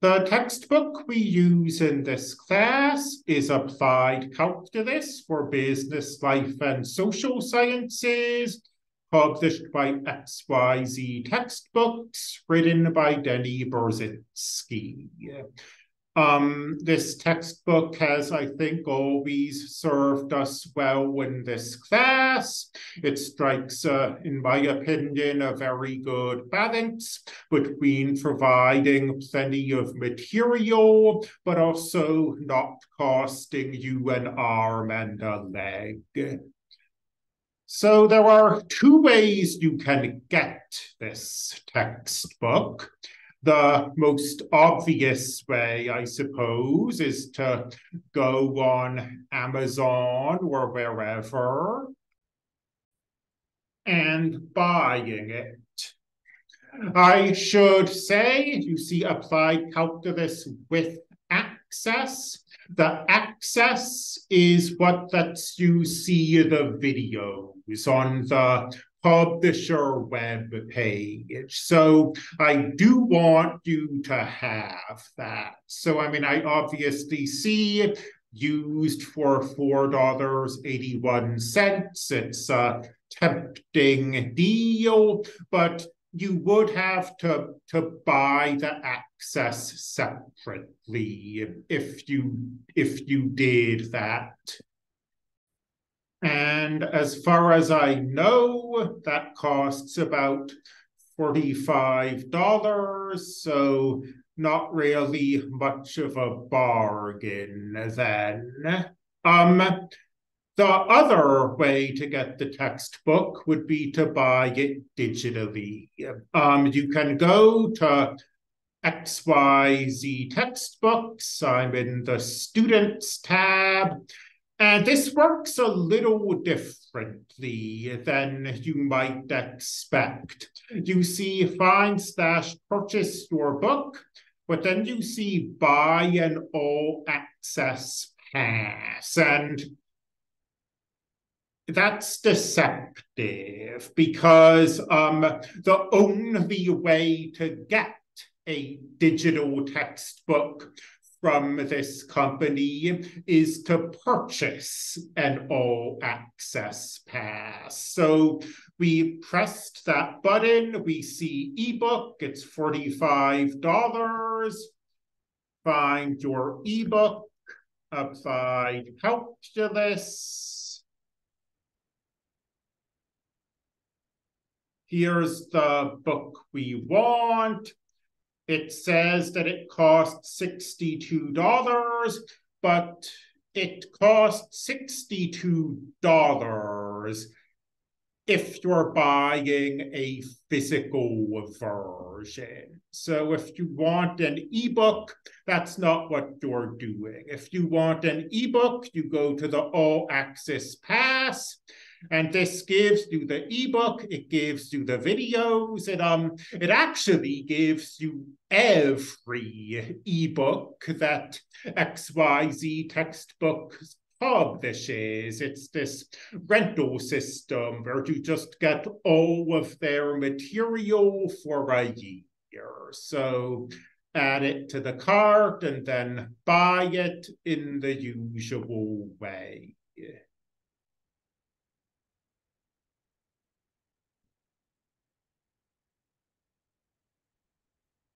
The textbook we use in this class is Applied Calculus for Business, Life, and Social Sciences, published by XYZ Textbooks, written by Denny Burzynski. Um, this textbook has, I think, always served us well in this class. It strikes, uh, in my opinion, a very good balance between providing plenty of material, but also not costing you an arm and a leg. So there are two ways you can get this textbook. The most obvious way, I suppose, is to go on Amazon or wherever and buying it. I should say, you see applied calculus with access. The access is what lets you see the videos on the publisher web page. So I do want you to have that. So, I mean, I obviously see it used for $4.81. It's a tempting deal, but you would have to, to buy the access separately if you if you did that. And as far as I know, that costs about $45. So not really much of a bargain then. Um, the other way to get the textbook would be to buy it digitally. Um, you can go to XYZ textbooks. I'm in the students tab. And this works a little differently than you might expect. You see find slash purchase your book, but then you see buy an all access pass. And that's deceptive because um, the only way to get a digital textbook from this company is to purchase an all access pass. So we pressed that button, we see ebook, it's $45. Find your ebook, applied calculus. Here's the book we want it says that it costs $62, but it costs $62 if you're buying a physical version. So if you want an ebook, that's not what you're doing. If you want an ebook, you go to the All Access Pass and this gives you the ebook, it gives you the videos, it um it actually gives you every ebook that XYZ textbook publishes. It's this rental system where you just get all of their material for a year. So add it to the cart and then buy it in the usual way.